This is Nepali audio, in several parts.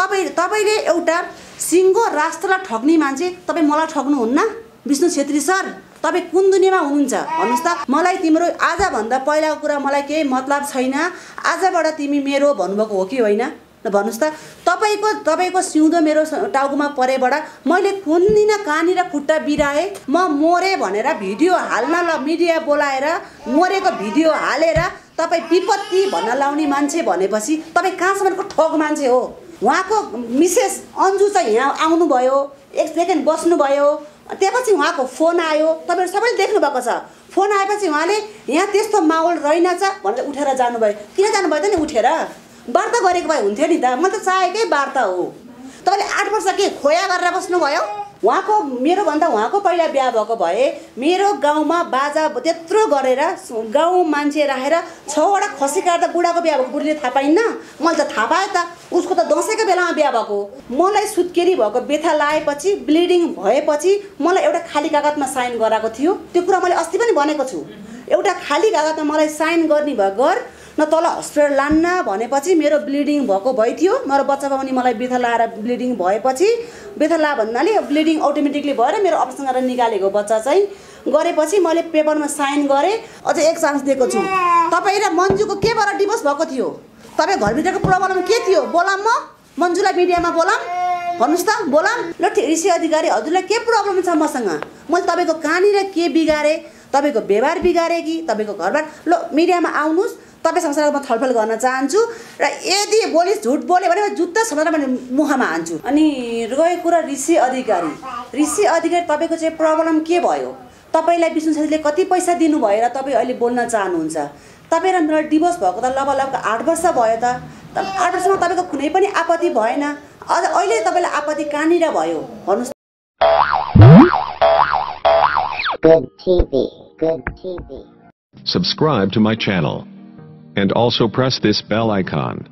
तपाईँ तपाईँले एउटा सिङ्गो राष्ट्रलाई ठग्ने मान्छे तपाईँ मलाई ठग्नुहुन्न? विष्णु छेत्री सर तपाईँ कुन दुनियाँमा हुनुहुन्छ? भन्नुहोस् त। मलाई तिम्रो आजभन्दा पहिलाको कुरा मलाई केही मतलब छैन। आजबाट तिमी मेरो भन्नुभएको हो कि होइन? भन्नुहोस् त। तपाईँको तपाईँको सिउँदो मेरो टाउकोमा परेबाट मैले कुन दिन कहाँनिर खुट्टा बिराएँ? म मरेँ भनेर भिडियो हाल्न ल मिडिया बोलाएर मरेको भिडियो हालेर तपाईँ विपत्ति भन्न लाउने मान्छे भनेपछि तपाईँ कहाँसम्मको ठग मान्छे हो? उहाँको मिसेस अन्जु चाहिँ यहाँ आउनुभयो एक सेकेन्ड बस्नुभयो। त्यसपछि उहाँको फोन आयो। तपाईँहरू सबैले देख्नुभएको छ। फोन आएपछि उहाँले यहाँ त्यस्तो माहौल रहेनछ भनेर उठेर जानुभयो। किन जानुभयो त नि उठेर? वार्ता गरेको भए हुन्थ्यो नि त। मैले त चाहेकै वार्ता हो। तपाईँले आठ वर्ष के खोया गरेर बस्नुभयो? उहाँको मेरोभन्दा उहाँको पहिला बिहा भएको भए मेरो गाउँमा बाजा त्यत्रो गरेर गाउँ मान्छे राखेर छवटा खसी काट्दा बुढाको बिहा भएको बुढीले थाहा पाइन्न। मैले त थाहा पाएँ त। उसको त दसैँको बेलामा बिहा भएको। मलाई सुत्केरी भएको बेथा लाएपछि ब्लिडिङ भएपछि मलाई एउटा खाली कागजमा साइन गराएको थियो। त्यो कुरा मैले अस्ति पनि भनेको छु। एउटा खाली कागजमा मलाई साइन गर्ने भयो गर न तल हस्पिटल लान्न भनेपछि मेरो ब्लिडिङ भएको भइ थियो मेरो बच्चा पाउने मलाई बेथा लाएर ब्लिडिङ भएपछि बेथा ला भन्नाले ब्लिडिङ अटोमेटिकली भएर मेरो अपरेसन गरेर निकालेको बच्चा चाहिँ। गरेपछि मैले पेपरमा साइन गरेँ अझै एक चान्स दिएको छु। तपाईँ र मन्जुको केबाट डिभोर्स भएको थियो? तपाईँ घरभित्रको प्रब्लम के थियो? बोलाम म। मन्जुलाई मिडियामा बोलाम। भन्नुहोस् त बोलाम। ल ऋषि अधिकारी हजुरलाई के प्रब्लम छ मसँग? मैले तपाईँको कहाँनिर के बिगारेँ? तपाईँको व्यवहार बिगारेँ कि? तपाईँको घरबार ल मिडियामा आउनुहोस्। तपाईँसँग सँग म छलफल गर्न चाहन्छु र यदि बोली झुट बोल्यो भने म जुत्ता छमेर मैले मुखमा हान्छु। अनि रहेको कुरा ऋषि अधिकारी। ऋषि अधिकारी तपाईँको चाहिँ प्रब्लम के भयो? तपाईँलाई विष्णु छेत्रीले कति पैसा दिनुभयो र तपाईँ अहिले बोल्न चाहनुहुन्छ? तपाईँ र मेरो डिभोर्स भएको त लगभग आठ वर्ष भयो त। आठ वर्षमा तपाईँको कुनै पनि आपत्ति भएन। अझ अहिले तपाईँलाई आपत्ति कहाँनिर भयो? भन्नुहोस्. Subscribe to my channel. And also press this bell icon.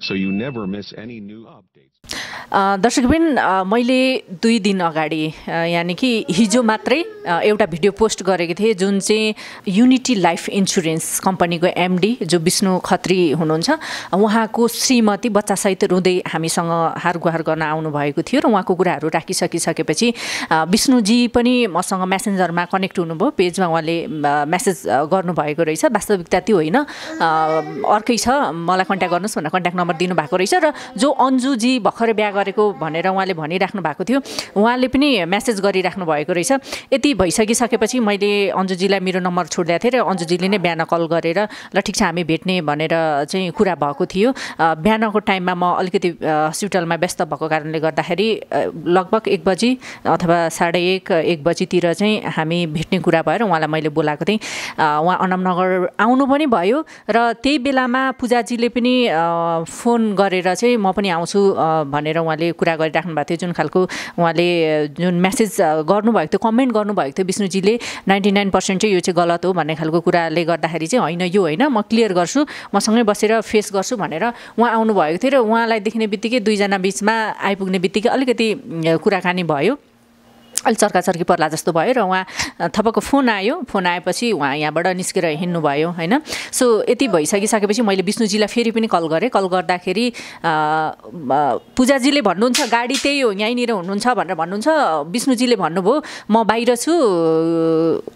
So you never miss any new updates. दर्शकबिन मैले दुई दिन अगाडि यानि कि हिजो मात्रै एउटा भिडियो पोस्ट गरेको थिएँ जुन चाहिँ युनिटी लाइफ इन्सुरेन्स कम्पनीको एमडी जो विष्णु खत्री हुनुहुन्छ। उहाँको श्रीमती बच्चासहित रुँदै हामीसँग हार गुहार गर्न आउनुभएको थियो र उहाँको कुराहरू राखिसकिसकेपछि विष्णुजी पनि मसँग मेसेन्जरमा कनेक्ट हुनुभयो। पेजमा उहाँले अ, गर्नुभएको रहेछ। वास्तविकता त्यो होइन। अर्कै छ। मलाई कन्ट्याक्ट गर्नुहोस् भनेर कन्ट्याक्ट नम्बर दिनुभएको रहेछ र जो अन्जुजी भर्खरै बिहा गरेको भनेर उहाँले भनिराख्नु भएको थियो। उहाँले पनि मेसेज गरिराख्नु भएको रहेछ। यति भइसकिसकेपछि मैले अन्जुजीलाई मेरो नम्बर छोडिदिएको थिएँ र अन्जुजीले नै बिहान कल गरेर ल ठिक छ हामी भेट्ने भनेर चाहिँ कुरा भएको थियो। बिहानको टाइममा म अलिकति हस्पिटलमा व्यस्त भएको कारणले गर्दाखेरि लगभग एक बजी अथवा साढे एक एक बजीतिर चाहिँ हामी भेट्ने कुरा भएर उहाँलाई मैले बोलाएको थिएँ। उहाँ अनमनगर आउनु पनि भयो र त्यही बेलामा पूजाजीले पनि फोन गरेर चाहिँ म पनि आउँछु अ, भनेर उहाँले कुरा गरिराख्नु भएको थियो। जुन खालको उहाँले जुन मेसेज अ, गर्नुभएको थियो कमेन्ट गर्नुभएको थियो विष्णुजीले नाइन्टी नाइन पर्सेन्ट चाहिँ यो चाहिँ गलत हो भन्ने खालको कुराले गर्दाखेरि चाहिँ होइन यो होइन म क्लियर गर्छु मसँगै बसेर फेस गर्छु भनेर उहाँ आउनुभएको थियो र उहाँलाई देख्ने बित्तिकै दुईजना बिचमा आइपुग्ने बित्तिकै अलिकति कुराकानी भयो। अलिक चर्काचर्की पर्ला जस्तो भयो र उहाँ थपको फोन आयो। फोन आएपछि उहाँ यहाँबाट निस्केर हिँड्नुभयो होइन? सो यति भइसकिसकेपछि मैले विष्णुजीलाई फेरि पनि कल गरेँ। कल गर्दाखेरि पूजाजीले भन्नुहुन्छ गाडी त्यही हो यहीँनिर हुनुहुन्छ भनेर भन्नुहुन्छ। विष्णुजीले भन्नुभयो म बाहिर छु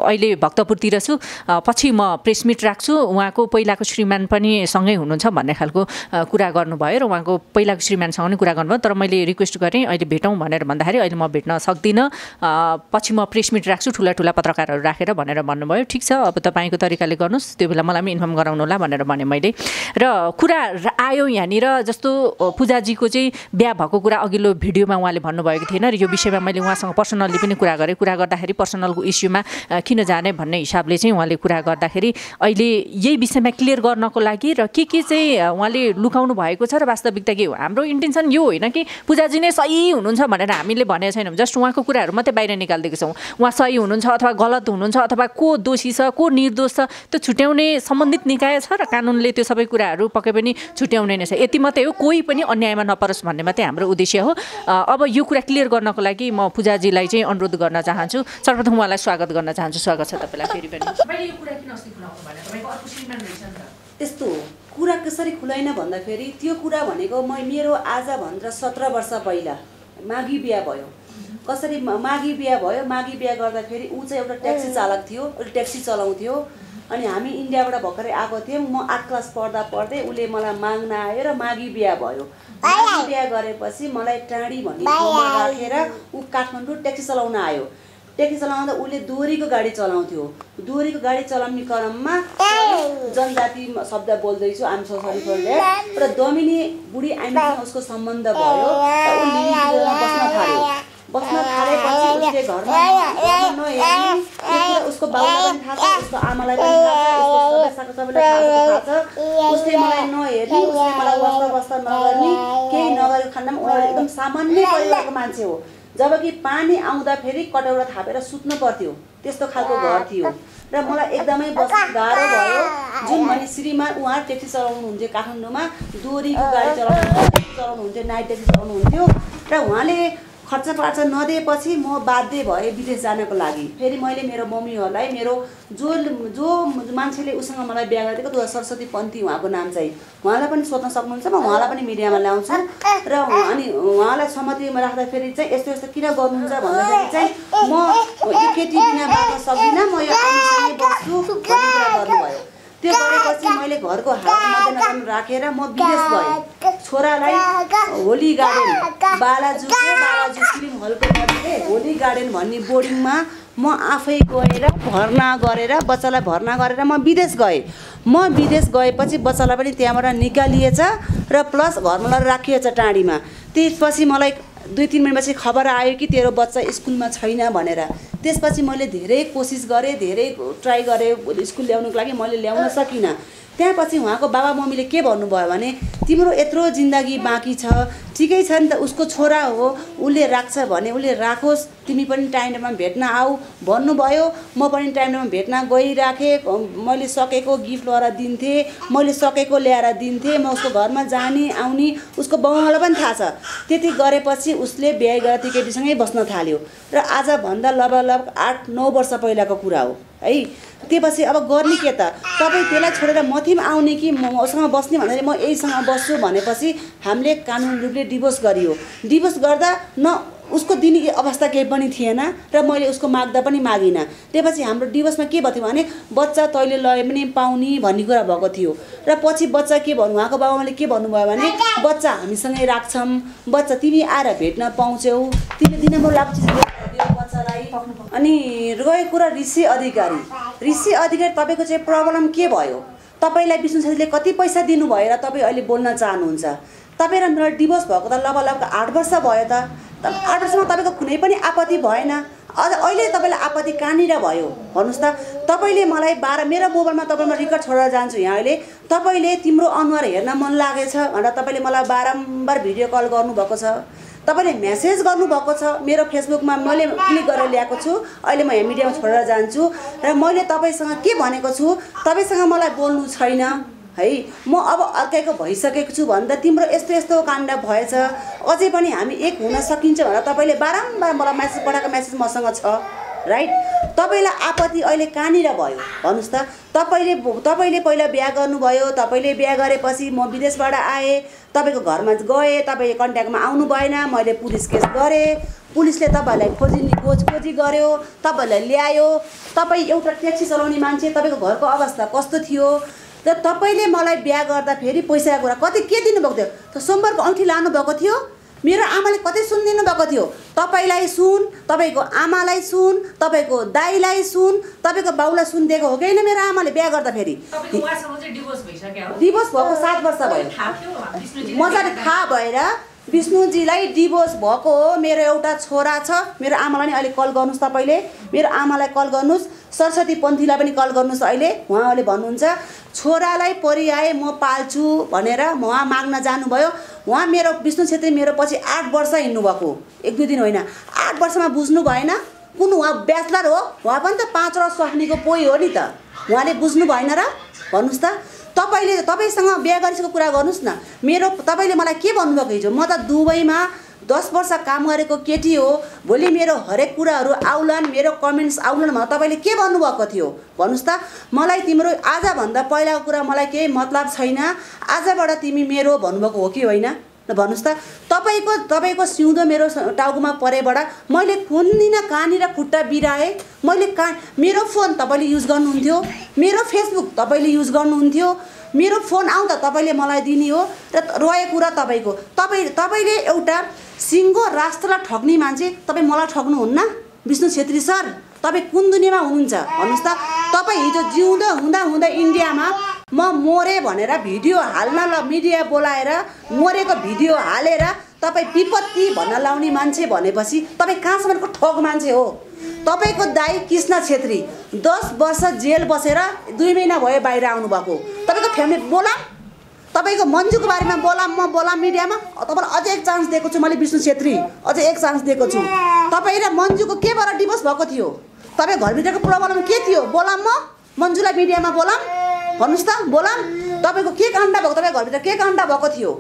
अहिले भक्तपुरतिर छु। पछि म प्रेस मिट राख्छु। उहाँको पहिलाको श्रीमान पनि सँगै हुनुहुन्छ भन्ने खालको कुरा गर्नुभयो र उहाँको पहिलाको श्रीमानसँग पनि कुरा गर्नुभयो। तर मैले रिक्वेस्ट गरेँ अहिले भेटौँ भनेर भन्दाखेरि अहिले म भेट्न सक्दिनँ। पछि म प्रेस मिट राख्छु ठुला ठुला पत्रकारहरू राखेर भनेर भन्नुभयो। ठिक छ अब तपाईँको तरिकाले गर्नुहोस् त्यो बेला मलाई पनि इन्फर्म गराउनु होला भनेर भने मैले। र कुरा आयो यहाँनिर जस्तो पूजाजीको चाहिँ बिहा भएको कुरा अघिल्लो भिडियोमा उहाँले भन्नुभएको थिएन र यो विषयमा मैले उहाँसँग पर्सनल्ली पनि कुरा गरेँ। कुरा गर्दाखेरि पर्सनलको इस्युमा किन जाने भन्ने हिसाबले चाहिँ उहाँले कुरा गर्दाखेरि अहिले यही विषयमा क्लियर गर्नको लागि र के के चाहिँ उहाँले लुकाउनु भएको छ र वास्तविकता के हो? हाम्रो इन्टेन्सन यो होइन कि पूजाजी नै सही हुनुहुन्छ भनेर हामीले भनेको छैनौँ। जस्ट उहाँको कुराहरू मात्रै बाहिर निकालिदिएको छौँ। उहाँ सही हुनुहुन्छ अथवा गलत हुनुहुन्छ अथवा को दोषी छ को निर्दोष छ त्यो छुट्याउने सम्बन्धित निकाय छ र कानुनले त्यो सबै कुराहरू पक्कै पनि छुट्याउने नै छ। यति मात्रै हो कोही पनि अन्यायमा नपरोस् भन्ने मात्रै हाम्रो उद्देश्य हो। अब यो कुरा क्लियर गर्नको लागि म पूजाजीलाई चाहिँ अनुरोध गर्न चाहन्छु। सर्वप्रथम उहाँलाई स्वागत गर्न चाहन्छु। स्वागत छ तपाईँलाई फेरि पनि। त्यस्तो हो कुरा कसरी खुलाइन भन्दाखेरि त्यो कुरा भनेको म मेरो आजभन्दा सत्र वर्ष पहिला माघी बिहा भयो। कसरी माघी बिहा भयो माघी बिहा गर्दाखेरि ऊ चाहिँ एउटा ट्याक्सी चालक थियो उसले ट्याक्सी चलाउँथ्यो। अनि हामी इन्डियाबाट भर्खरै आएको थियौँ। म आठ क्लास पढ्दा पढ्दै उसले मलाई माग्न आयो र माघी बिहा भयो। माघी बिहा गरेपछि मलाई टाढी भन्ने ठाउँमा राखेर ऊ काठमाडौँ ट्याक्सी चलाउन आयो। ट्याक्सी चलाउँदा उसले दोहोरीको गाडी चलाउँथ्यो। दोहोरीको गाडी चलाउने क्रममा जनजाति शब्द बोल्दैछु I'm so sorry for that र दमिनी बुढी आइमासँग उसको सम्बन्ध भयो। बस्न थाल्यो। बस्न थालेपछि उसले घरमा उसको बाबुलाई पनि थाहा छ उसको आमालाई पनि थाहा छ सबैलाई थाहा छ उसले मलाई नहेर्ने उसले मलाई वास्ता वास्ता नगर्ने केही नगरेको खण्डमा उनीहरू एकदम सामान्य परिवारको मान्छे हो। जबकि पानी आउँदाखेरि कटौरा थापेर सुत्नु पर्थ्यो। त्यस्तो खालको घर थियो। र मलाई एकदमै बस्न गाह्रो भयो। जुन भने श्रीमान उहाँ ट्याक्सी चलाउनुहुन्थ्यो काठमाडौँमा दोहोरीको गाडी चलाउनु चलाउनुहुन्थ्यो नाइट ट्याक्सी चलाउनुहुन्थ्यो। र उहाँले खर्च पार्च नदिएपछि म बाध्य भएँ विदेश जानको लागि। फेरि मैले मेरो मम्मीहरूलाई मेरो जो जो मान्छेले उसँग मलाई बिहा गरिदिएको त्यो सरस्वती पन्थी उहाँको नाम चाहिँ उहाँलाई पनि सोध्न सक्नुहुन्छ म? उहाँलाई पनि मिडियामा ल्याउँछु। र अनि उहाँलाई सहमतिमा राख्दाखेरि चाहिँ यस्तो यस्तो किन गर्नुहुन्छ भन्दाखेरि चाहिँ म यो केटी बिना बाँच्न सक्दिनँ म यो बस्छु त्यो गरेपछि मैले घरको हालत मध्यनजर राखेर म विदेश गएँ। छोरालाई होली गार्डन बालाजुको बालाजु फिल्म हलको नजिकै होली गार्डन भन्ने बोर्डिङमा म आफै गएर भर्ना गरेर बच्चालाई भर्ना गरेर म विदेश गएँ। म विदेश गएपछि बच्चालाई पनि त्यहाँबाट निकालिएछ र प्लस घरमा लगेर राखिएछ टाढीमा। त्यसपछि मलाई दुई तिन महिनापछि खबर आयो कि तेरो बच्चा स्कुलमा छैन भनेर। त्यसपछि मैले धेरै कोसिस गरेँ धेरै ट्राई गरेँ स्कुल ल्याउनुको लागि मैले ल्याउन सकिनँ। त्यहाँपछि उहाँको बाबा मम्मीले के भन्नुभयो भने तिम्रो यत्रो जिन्दगी बाँकी छ ठिकै छ नि त उसको छोरा हो उसले राख्छ भने उसले राखोस् तिमी पनि टाइम टाइममा भेट्न आऊ। भन्नुभयो म पनि टाइम टाइममा भेट्न गइराखेँ मैले सकेको गिफ्ट लिएर दिन्थेँ मैले सकेको ल्याएर दिन्थेँ म उसको घरमा जाने आउने उसको बाउमालाई पनि थाहा छ। त्यति गरेपछि उसले बिहा गरेर त्यो केटीसँगै बस्न थाल्यो। र आजभन्दा लगभग आठ नौ वर्ष पहिलाको कुरा हो है? त्योपछि अब गर्ने के त? तपाईँ त्यसलाई छोडेर मथि पनि आउने कि मसँग बस्ने भन्दाखेरि म यहीसँग बस्छु भनेपछि हामीले कानुन रूपले डिभोर्स गरियो। डिभोर्स गर्दा न उसको दिने अवस्था केही पनि थिएन र मैले उसको माग्दा पनि मागिनँ। त्यसपछि हाम्रो डिभोर्समा के भएको थियो भने बच्चा तैँले लए पनि पाउने भन्ने कुरा भएको थियो। र पछि बच्चा के भन्नु उहाँको बाबाले के भन्नुभयो भने बच्चा हामीसँगै राख्छौँ बच्चा तिमी आएर भेट्न पाउँछौ। तिमीले दिनमा लाग्छ बच्चालाई। अनि गएको कुरा ऋषि अधिकारी। ऋषि अधिकारी तपाईँको चाहिँ प्रब्लम के भयो? तपाईँलाई विष्णु साथीले कति पैसा दिनु भएर तपाईँ अहिले बोल्न चाहनुहुन्छ? तपाईँ र मेरो डिभोर्स भएको त लगभग आठ वर्ष भयो त। आठ वर्षमा तपाईँको कुनै पनि आपत्ति भएन। अझ अहिले तपाईँलाई आपत्ति कहाँनिर भयो? भन्नुहोस् त। तपाईँले मलाई बाह्र मेरो मोबाइलमा तपाईँमा रेकर्ड छोडेर जान्छु यहाँ अहिले। तपाईँले तिम्रो अनुहार हेर्न मन लागेछ भनेर तपाईँले मलाई बारम्बार भिडियो कल गर्नुभएको छ। तपाईँले मेसेज गर्नुभएको छ। मेरो फेसबुकमा मैले क्लिक गरेर ल्याएको छु। अहिले म यहाँ मिडियामा छोडेर जान्छु। र मैले तपाईँसँग के भनेको छु? तपाईँसँग मलाई बोल्नु छैन। है? म अब अर्काको भइसकेको छु भन्दा तिम्रो यस्तो यस्तो काण्ड भएछ अझै पनि हामी एक हुन सकिन्छ भनेर तपाईँले बारम्बार मलाई मेसेज पठाएको मेसेज मसँग छ राइट तपाईँलाई आपत्ति अहिले कहाँनिर भयो? भन्नुहोस् त। तपाईँले तपाईँले पहिला बिहा गर्नुभयो तपाईँले बिहा गरेपछि म विदेशबाट आएँ तपाईँको घरमा गएँ तपाईँ कन्ट्याक्टमा आउनु भएन मैले पुलिस केस गरेँ पुलिसले तपाईँहरूलाई खोजी खोज खोजी गर्यो तपाईँहरूलाई ल्यायो। तपाईँ एउटा ट्याक्सी चलाउने मान्छे तपाईँको घरको अवस्था कस्तो थियो? र तपाईँले मलाई बिहा गर्दाखेरि पैसाको कुरा कति के दिनुभएको थियो? त सोमबारको औँठी लानुभएको थियो? मेरो आमाले कतै सुनिदिनु भएको थियो? तपाईँलाई सुन तपाईँको आमालाई सुन तपाईँको दाईलाई सुन तपाईँको बाउलाई सुनिदिएको हो कि होइन मेरो आमाले बिहा गर्दाखेरि डिभोर्स भएको सात वर्ष भयो। मजाले थाहा भएर विष्णुजीलाई डिभोर्स भएको हो। मेरो एउटा छोरा छ। मेरो आमालाई नि अहिले कल गर्नुहोस् तपाईँले। मेरो आमालाई कल गर्नुहोस्। सरस्वती पन्थीलाई पनि कल गर्नुहोस् अहिले। उहाँले भन्नुहुन्छ छोरालाई परिआए म पाल्छु भनेर उहाँ माग्न जानुभयो। उहाँ मेरो विष्णु छेत्री मेरो पछि आठ वर्ष हिँड्नुभएको। एक दुई दिन होइन। आठ वर्षमा बुझ्नु भएन। कुन उहाँ ब्याचलर हो? उहाँ पनि त पाँचवटा स्वास्नीको पोइ हो नि त। उहाँले बुझ्नु भएन र? भन्नुहोस् त। तपाईँले तपाईँसँग बिहा गरिसकेको कुरा गर्नुहोस् न। मेरो तपाईँले मलाई के भन्नुभएको हिजो? म त दुबईमा दस वर्ष काम गरेको केटी हो। भोलि मेरो हरेक कुराहरू आउलान् मेरो कमेन्ट्स आउलान् भनेर तपाईँले के भन्नुभएको थियो? भन्नुहोस् त। मलाई तिम्रो आजभन्दा पहिलाको कुरा मलाई केही मतलब छैन। आजबाट तिमी मेरो भन्नुभएको हो कि होइन? भन्नुहोस् त तपाईँको तपाईँको सिउँदो मेरो टाउकोमा परेबाट मैले कुन्दिनँ कहाँनिर खुट्टा बिराएँ? मैले कहाँ मेरो फोन तपाईँले युज गर्नुहुन्थ्यो मेरो फेसबुक तपाईँले युज गर्नुहुन्थ्यो मेरो फोन आउँदा तपाईँले मलाई दिने हो र रहेको कुरा तपाईँको। तपाईँ तपाईँले एउटा सिङ्गो राष्ट्रलाई ठग्ने मान्छे तपाईँ मलाई ठग्नुहुन्न? विष्णु छेत्री सर तपाईँ कुन दुनियाँमा हुनुहुन्छ? भन्नुहोस् त तपाईँ हिजो जिउँदो हुँदा हुँदा इन्डियामा म मरेँ भनेर भिडियो हाल्न ल मिडिया बोलाएर मरेको भिडियो हालेर तपाईँ विपत्ति भन्न लाउने मान्छे भनेपछि तपाईँ कहाँसम्मको ठग मान्छे हो? तपाईँको दाई कृष्ण छेत्री दस वर्ष जेल बसेर दुई महिना भयो बाहिर आउनुभएको। तपाईँको फ्यामिली बोला। तपाईँको मन्जुको बारेमा बोलाम म बोलाम मिडियामा। तपाईँलाई अझै एक चान्स दिएको छु मैले विष्णु छेत्री अझै एक चान्स दिएको छु। तपाईँ र मन्जुको केबाट डिभोर्स भएको थियो? तपाईँ घरभित्रको प्रब्लम के थियो? बोलाम म। मन्जुलाई मिडियामा बोलाम भन्नुहोस् त बोलाम तपाईँको के काण्ड भएको तपाईँ घरभित्र के काण्ड भएको थियो?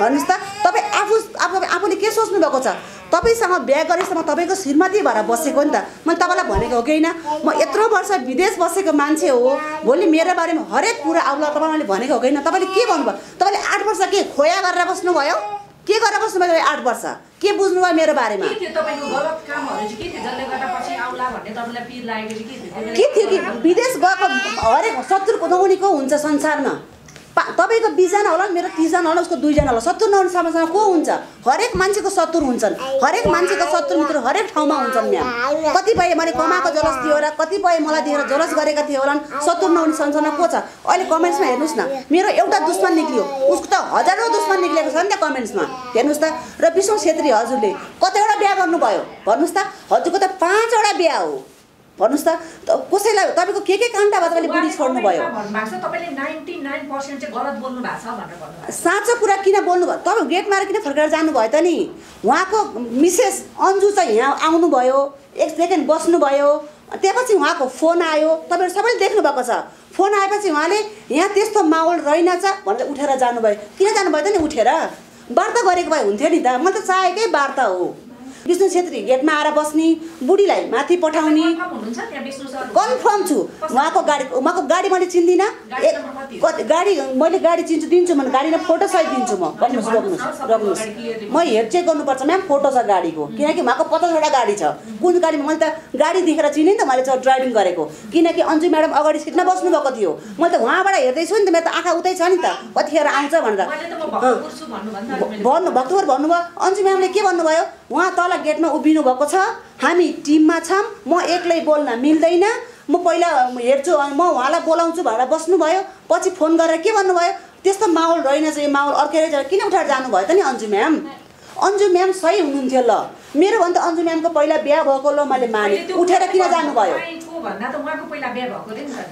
भन्नुहोस् त तपाईँ आफू आफू आफूले के सोच्नु भएको छ? तपाईँसँग बिहा गरेसम्म तपाईँको श्रीमती भएर बसेको नि त। मैले तपाईँलाई भनेको हो कि होइन? म यत्रो वर्ष विदेश बसेको मान्छे हो। भोलि मेरो बारेमा हरेक कुरा आउला तपाईँले भनेको हो कि होइन? तपाईँले के भन्नुभयो? तपाईँले आठ वर्ष के खोया गरेर बस्नुभयो? के गरेर बस्नुभयो तपाईँ आठ वर्ष? के बुझ्नुभयो मेरो बारेमा? थियो? के थियो कि? विदेश गएको हरेक शत्रुको नहुनेको हुन्छ संसारमा। पा तपाईँको बिसजना होला मेरो तिसजना होला उसको दुईजना होला। शत्रु नहुनेसम्मसँग को हुन्छ? हरेक मान्छेको शत्रु हुन्छन्। हरेक मान्छेको शत्रु मित्र हरेक ठाउँमा हुन्छन् म्याम कतिपय मैले कमाएको जलस थियो होला कतिपय मलाई दिएर जलस गरेका थिए होला शत्रु नहुने संसारमा को छ? अहिले कमेन्ट्समा हेर्नुहोस् न। मेरो एउटा दुश्मन निक्लियो। उसको त हजारौँ दुश्मन निक्लिएको छ नि त कमेन्ट्समा हेर्नुहोस् त र विष्णु छेत्री हजुरले कतिवटा बिहा गर्नुभयो? भन्नुहोस् त हजुरको त पाँचवटा बिहा हो। भन्नुहोस् त। कसैलाई तपाईँको के के काण्ड भयो तपाईँले बुढी छोड्नु भयो भन्नुभएको छ तपाईँले नाइन्टी नाइन पर्सेन्ट चाहिँ गलत बोल्नु भएको छ भनेर भन्नुभएको छ। साँचो कुरा किन बोल्नु भयो? तपाईँ गेट मारेर किन फर्केर जानुभयो त नि? उहाँको मिसेस अन्जु चाहिँ यहाँ आउनुभयो एक सेकेन्ड बस्नुभयो त्यसपछि उहाँको फोन आयो। तपाईँहरू सबैले देख्नुभएको छ। फोन आएपछि उहाँले यहाँ त्यस्तो माहौल रहेनछ भनेर उठेर जानुभयो। किन जानुभयो त नि उठेर? वार्ता गरेको भए हुन्थ्यो नि त। मैले त चाहेकै वार्ता हो। विष्णु छेत्री गेटमा आएर बस्ने बुढीलाई माथि पठाउने। कन्फर्म छु। उहाँको गाडी उहाँको गाडी मैले चिन्दिनँ। गाडी मैले गाडी चिन्छु दिन्छु भने गाडीमा फोटो सहित दिन्छु म। रोक्नुहोस् रोक्नुहोस् रोक्नुहोस् म हेड चेक गर्नुपर्छ म्याम फोटो छ गाडीको। किनकि उहाँको पचासवटा गाडी छ। कुन गाडीमा? मैले त गाडी देखेर चिनेँ नि त मैले ड्राइभिङ गरेको। किनकि अन्जु म्याडम अगाडि सिटमा बस्नुभएको थियो। मैले त उहाँबाट हेर्दैछु नि त मेरो त आँखा उतै छ नि त। कतिखेर आउँछ भनेर। मैले भन्नु भक्तपुर भन्नुभयो। अन्जु म्यामले के भन्नुभयो? उहाँ तल गेटमा उभिनु भएको छ। हामी टिममा छौँ। म एक्लै बोल्न मिल्दैन। म पहिला हेर्छु म उहाँलाई बोलाउँछु भनेर बस्नुभयो। पछि फोन गरेर के भन्नुभयो? त्यस्तो माहौल रहेनछ यो माहौल। अर्कै रहेछ। किन उठाएर जानुभयो त नि अन्जु म्याम? अन्जु म्याम सही हुनुहुन्थ्यो ल। मेरो भन्दा अन्जु म्यामको पहिला बिहा भएको ल मैले माने। उठेर किन जानुभयो?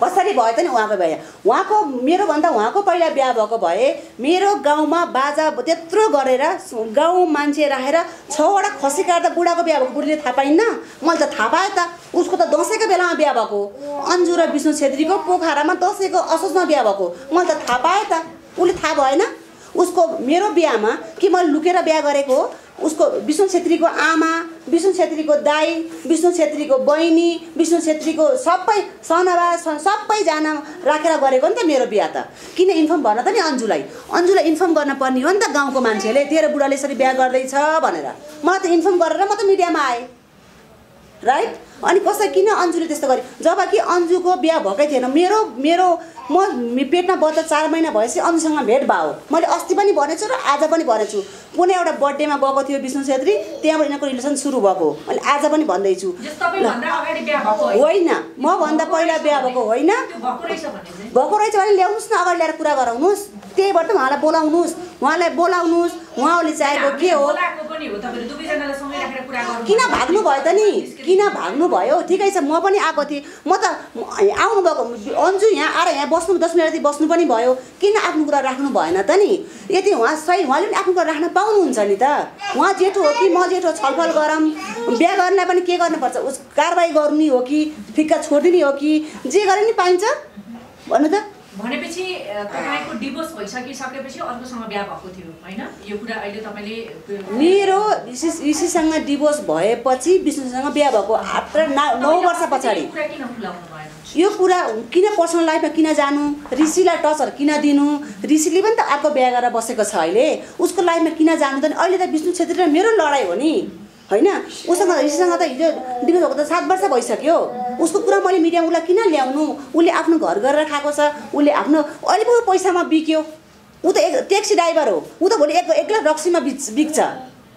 कसरी भयो त नि उहाँको बिहा? उहाँको मेरो भन्दा उहाँको पहिला बिहा भएको भए मेरो गाउँमा बाजा त्यत्रो गरेर गाउँ मान्छे राखेर छवटा खसी काट्दा बुढाको बिहा भएको बुढीले थाहा पाइन्न। मैले त थाहा पाएँ त। उसको त दसैँको बेलामा बिहा भएको। अन्जु र विष्णु छेत्रीको पोखरामा दसैँको असोजमा बिहा भएको। मैले त थाहा पाएँ त। उसले थाहा भएन। उसको मेरो बिहामा कि मैले लुकेर बिहा गरेको हो उसको विष्णु छेत्रीको आमा विष्णु छेत्रीको दाई विष्णु छेत्रीको बहिनी विष्णु छेत्रीको सबै सनबा स- सबैजना राखेर गरेको नि त मेरो बिहा त। किन इन्फर्म भन त नि अन्जुलाई? अन्जुलाई इन्फर्म गर्न पर्ने हो नि त गाउँको मान्छेले। तेरो बुढाले यसरी बिहा गर्दैछ भनेर। मलाई त इन्फर्म गरेर म त मिडियामा आएँ। राइट अनि कसै किन अन्जुले त्यस्तो गरे जब कि अन्जुको बिहा भएकै थिएन। मेरो मेरो म पेटमा बच्चा चार महिना भएपछि अन्जुसँग भेट भयो। मैले अस्ति पनि भनेछु र आज पनि भनेछु। कुनै एउटा बर्थडेमा गएको थियो विष्णु छेत्री त्यहाँबाट यिनीहरूको रिलेसन सुरु भएको। मैले आज पनि भन्दैछु। होइन। मभन्दा पहिला बिहा भएको होइन। भएको रहेछ भने ल्याउनुहोस् न अगाडि ल्याएर कुरा गराउनुहोस्। त्यहीबाट उहाँलाई बोलाउनुहोस्। उहाँलाई बोलाउनुहोस्। उहाँले चाहेको के हो। किन भाग्नु भयो त नि? किन भाग्नु भयो ठिकै छ। म पनि आएको थिएँ। म त आउनुभएको अन्जु यहाँ आएर यहाँ बस्नु दस मिनट बस्नु पनि भयो। किन आफ्नो कुरा राख्नु भएन त नि? यदि उहाँ सही उहाँले पनि आफ्नो कुरा राख्न पाउनुहुन्छ नि त। उहाँ जेठो हो कि म जेठो? छलफल गरौँ। बिहा गर्नलाई पनि के गर्नुपर्छ? उस कारवाही गर्नु हो कि? फिक्का छोडिदिने हो कि? जे गरे नि पाइन्छ। भन्नु त। भनेपछि तपाईँको डिभोर्स भइसकिसकेपछि अर्कोसँग बिहा भएको थियो होइन? यो कुरा अहिले तपाईँले मेरो ऋषि ऋषिसँग डिभोर्स भएपछि विष्णुसँग बिहा भएको आफ्टर ना नौ वर्ष पछाडि। यो कुरा किन पर्सनल लाइफमा किन जानु? ऋषिलाई टचर किन दिनु? ऋषिले पनि त अर्को बिहा गरेर बसेको छ अहिले। उसको लाइफमा किन जानु त अहिले त विष्णु छेत्री र मेरो लडाइँ हो नि। होइन? उसँग ऋषिसँग त हिजो डिभोर्स भएको त सात वर्ष भइसक्यो। उसको कुरा मैले मिडियामा उसलाई किन ल्याउनु? उसले आफ्नो घर गरेर खाएको छ। उसले आफ्नो अहिले पो पैसामा बिक्यो। ऊ त एक ट्याक्सी ड्राइभर हो। ऊ त भोलि एक एक्लै रक्सीमा बिच बिक्छ।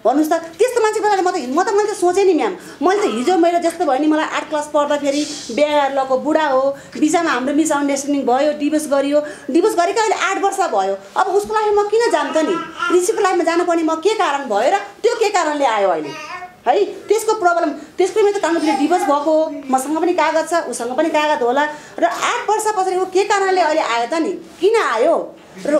भन्नुहोस् त त्यस्तो मान्छेको लागि म त म त मैले त सोचेँ नि म्याम। मैले त हिजो मेरो जस्तो भयो नि मलाई आठ क्लास पढ्दाखेरि बिहा लगाएको बुढा हो। बिचमा हाम्रो मिसअन्डरस्ट्यान्डिङ भयो डिभोर्स गरियो। डिभोर्स गरेको अहिले आठ वर्ष भयो। अब उसको लागि म किन जानु त नि? ऋषिको लाइफमा जानुपर्ने म के कारण भयो र त्यो के कारणले आयो अहिले? है? त्यसको प्रब्लम त्यसको मेरो त कानुनले डिभोर्स भएको हो। मसँग पनि कागज छ उसँग पनि कागज होला। र आठ वर्ष पछाडि ऊ के कारणले अहिले आयो त नि? किन आयो? र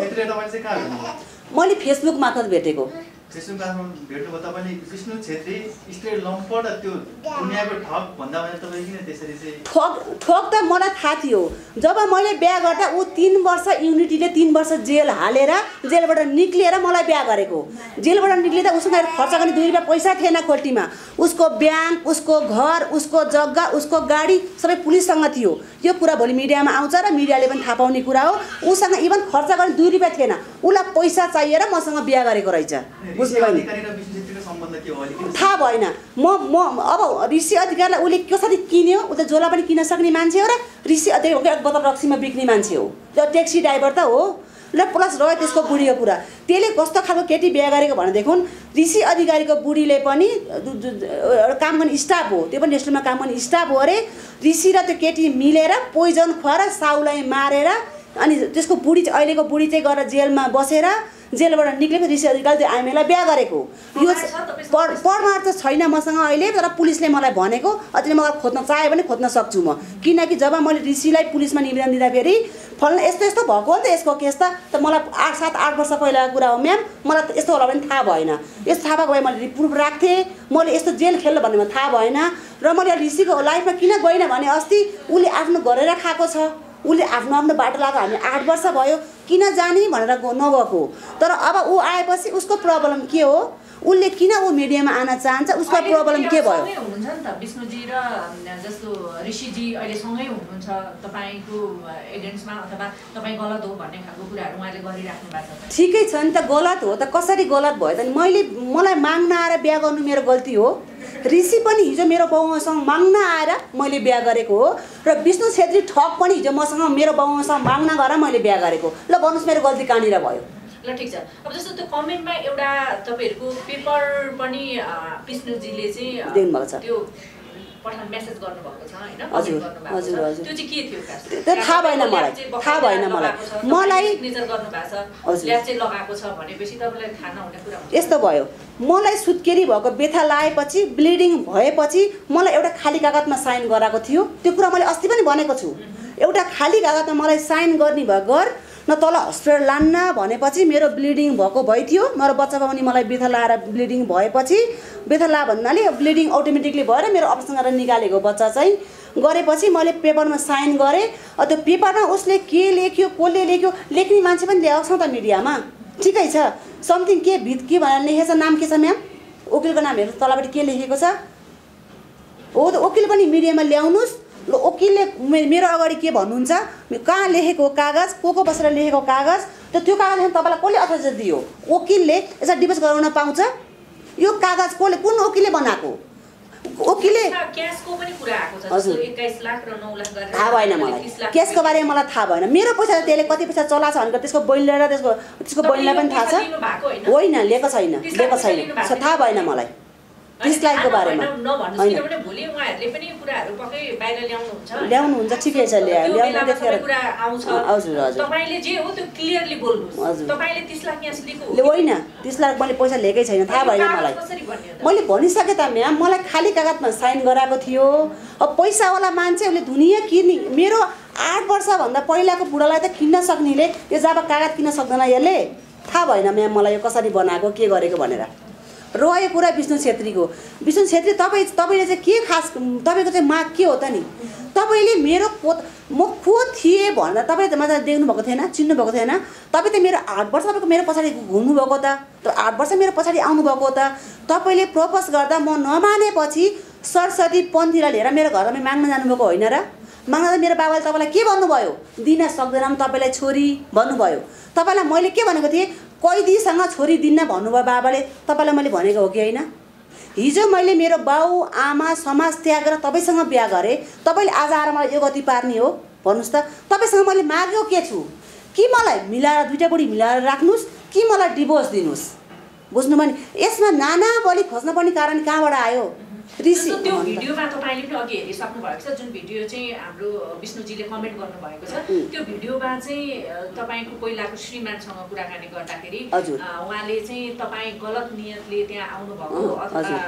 मैले फेसबुक मार्फत भेटेको। फेसबुक आफ्नो भेट्नुभयो तपाईँले विष्णु छेत्री स्टेट लम्पट त्यो दुनियाँको ठग भन्दा भने तपाईँ किन त्यसरी चाहिँ ठोक ठोक त मलाई थाहा थियो। जब मैले बिहा गर्दा ऊ तिन वर्ष युनिटीले तिन वर्ष जेल हालेर जेलबाट निक्लिएर मलाई बिहा गरेको। जेलबाट निक्लिँदा उसँग खर्च गर्ने दुई रुपियाँ पैसा थिएन खोल्टीमा उसको ब्याङ्क उसको घर उसको जग्गा उसको गाडी सबै पुलिससँग थियो। यो कुरा भोलि मिडियामा आउँछ र मिडियाले पनि थाहा पाउने कुरा हो। उसँग इभन खर्च गर्ने दुई रुपियाँ थिएन। उसलाई पैसा चाहिएर मसँग बिहा गरेको रहेछ। ऋषि बुझ्नुभयो नि अधिकारी र विष्णु छेत्रीको सम्बन्ध के हो अहिले? किन थाहा भएन। म म अब ऋषि अधिकारलाई उसले कसरी किन्यो त जोला पनि किन्न सक्ने मान्छे हो र ऋषि अधिकार एक बोतल रक्सीमा बिक्ने मान्छे हो। त्यो ट्याक्सी ड्राइभर त हो। र प्लस रह्यो त्यसको बुढीको कुरा। त्यसले कस्तो खालको केटी बिहा गरेको भनेदेखि ऋषि अधिकारीको बुढीले पनि काम गर्ने स्टाफ हो। त्यो पनि रेस्टुरेन्टमा काम गर्ने स्टाफ हो अरे। ऋषि र त्यो केटी मिलेर पोइजन खुवाएर साउलाई मारेर अनि त्यसको बुढी अहिलेको बुढी चाहिँ गएर जेलमा बसेर जेलबाट निक्लेपछि ऋषि अधिकारी त्यो आइमेलाई बिहा गरेको। यो प्रमाण त छैन मसँग अहिले तर पुलिसले मलाई भनेको अझै मलाई खोज्न चाह्यो भने खोज्न सक्छु म। किनकि जब मैले ऋषिलाई पुलिसमा निवेदन दिँदाखेरि फल्ना यस्तो यस्तो भएको हो नि त यसको केस त। त मलाई आठ सात आठ वर्ष पहिलाको कुरा हो म्याम मलाई त यस्तो होला भने थाहा भएन। यस्तो थाहा भएको भए मैले प्रुफ राख्थेँ। मैले यस्तो जेल खेल्नु भन्ने थाहा भएन। र मैले ऋषिको लाइफमा किन गइनँ भने अस्ति उसले आफ्नो गरेर खाएको छ। उसले आफ्नो आफ्नो बाटो लगाएको हामी आठ वर्ष भयो किन जाने भनेर नगएको। तर अब ऊ आएपछि उसको प्रब्लम के हो? उसले किन ऊ मिडियामा आन चाहन्छ? उसको प्रब्लम के भयो? हुनुहुन्छ नि त विष्णुजी र जस्तो ऋषिजी अहिले सँगै हुनुहुन्छ। तपाईँको एगेन्स्टमा अथवा तपाईँ गलत हो भन्ने खालको कुराहरू उहाँले गरिराख्नु भएको छ। ठिकै छ नि त गलत हो त कसरी गलत भयो त नि? मैले मलाई माग्न आएर बिहा गर्नु मेरो गल्ती हो। ऋषि पनि हिजो मेरो बाउमासँग माग्न आएर मैले बिहा गरेको हो। र विष्णु छेत्री ठग पनि हिजो मसँग मेरो बाउमासँग माग्न गएर मैले बिहा गरेको ल भन्नुहोस् मेरो गल्ती कहाँनिर भयो? ल ठिक छ। अब जस्तो त्यो कमेन्टमा एउटा तपाईँहरूको पेपर पनि विष्णुजीले चाहिँ। त्यो हजुर, हजुर। हजुर। त्यो थाहा भएन मलाई, थाहा भएन मलाई। मलाई- यस्तो भयो। मलाई सुत्केरी भएको बेथा लाएपछि ब्लिडिङ भएपछि मलाई एउटा खाली कागजमा साइन गराएको थियो। त्यो कुरा मैले अस्ति पनि भनेको छु। एउटा खाली कागजमा मलाई साइन गर्ने भयो गर न तल हस्पिटल लान्न भनेपछि मेरो ब्लिडिङ भएको भइथ्यो मेरो बच्चाको पनि मलाई बेथा लाएर ब्लिडिङ भएपछि बेथा ला भन्नाले ब्लिडिङ अटोमेटिकली भएर मेरो अपरेसन गरेर निकालेको बच्चा चाहिँ गरेपछि मैले पेपरमा साइन गरेँ। त्यो पेपरमा उसले के लेख्यो कसले लेख्यो लेख्ने मान्छे पनि ल्याउँछ त मिडियामा। ठिकै छ। समथिङ के भित के भनेर लेखेको छ नाम के छ म्याम? वकिलको नाम हेर्नु तलपट्टि के लेखेको छ? हो त वकिल पनि मिडियामा ल्याउनुहोस् ल वकिलले मेरो अगाडि के भन्नुहुन्छ? कहाँ लेखेको कागज? को को बसेर लेखेको कागज? त त्यो कागज तपाईँलाई कसले अथोरिटी दियो? वकिलले यसलाई डिभोर्स गराउन पाउँछ? यो कागज कसले कुन वकिलले बनाएको? वकिलले क्यासको थाहा भएन मलाई। 30 लाख केसको बारेमा मलाई थाहा भएन। मेरो पैसा त्यसले कति पैसा चलाएको छ भनेर त्यसको बहिनीलाई र त्यसको त्यसको बहिनीलाई पनि थाहा छ। होइन? लिएको छैन 30 लाख लिएको छैन। थाहा भएन मलाई। थाहा बारेमा। ल्याउनुहुन्छ। ठिकै छ होइन। तिस लाख मैले पैसा लिएकै छैन थाहा भएन मलाई? मैले भनिसकेँ त म्याम मलाई खाली कागजमा साइन गराएको थियो। अब पैसावाला मान्छे उसले दुनियाँ किन्ने मेरो आठ वर्षभन्दा पहिलाको बुढालाई त किन्न सक्नेले यो जब कागज किन्न सक्दैन यसले? थाहा भएन म्याम मलाई यो कसरी बनाएको के गरेको भनेर। रह्यो कुरा विष्णु छेत्रीको। विष्णु छेत्री तपाईँ तपाईँले चाहिँ के खास तपाईँको चाहिँ माग के हो त नि? तपाईँले मेरो पोत म को थिएँ भन्दा तपाईँ मलाई देख्नुभएको थिएन चिन्नुभएको थिएन। तपाईँ त मेरो आठ वर्ष तपाईँको मेरो पछाडि घुम्नुभएको त आठ वर्ष मेरो पछाडि आउनुभएको त। तपाईँले प्रपोज गर्दा म नमानेपछि सरस्वती पन्थीलाई लिएर मेरो घरमा माग्न जानुभएको होइन र? माग्दा मेरो बाबाले तपाईँलाई के भन्नुभयो? दिन सक्दैन तपाईँलाई छोरी भन्नुभयो। तपाईँलाई मैले के भनेको थिएँ? कैदीसँग छोरी दिन्न भन्नुभयो बाबाले? तपाईँलाई मैले भनेको हो कि होइन? हिजो मैले मेरो बाउ आमा समाज त्यागेर तपाईँसँग बिहा गरेँ। तपाईँले आज आएर मलाई यो गति पार्ने हो। भन्नुहोस् त तपाईँसँग मैले मागेको के छु? कि मलाई मिलाएर दुइटा बुढी मिलाएर राख्नुहोस्? कि मलाई डिभोर्स दिनुहोस्? बुझ्नुभयो नि यसमा नाना बलि खोज्न पर्ने कारण कहाँबाट आयो? त्यो भिडियोमा तपाईँले पनि अघि हेरिसक्नु भएको छ जुन भिडियो चाहिँ हाम्रो विष्णुजीले कमेन्ट गर्नुभएको छ त्यो भिडियोमा चाहिँ तपाईँको पहिलाको श्रीमानसँग कुराकानी गर्दाखेरि उहाँले चाहिँ तपाईँ गलत नियतले त्यहाँ आउनुभएको अथवा।